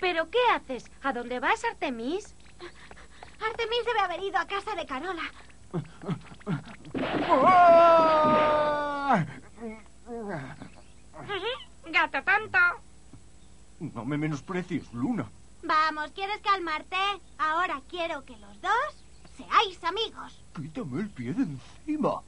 ¿Pero qué haces? ¿A dónde vas, Artemis? Artemis debe haber ido a casa de Carola. ¡Ah! ¿Eh? Gato tonto. No me menosprecies, Luna. Vamos, ¿quieres calmarte? Ahora quiero que los dos seáis amigos. Quítame el pie de encima.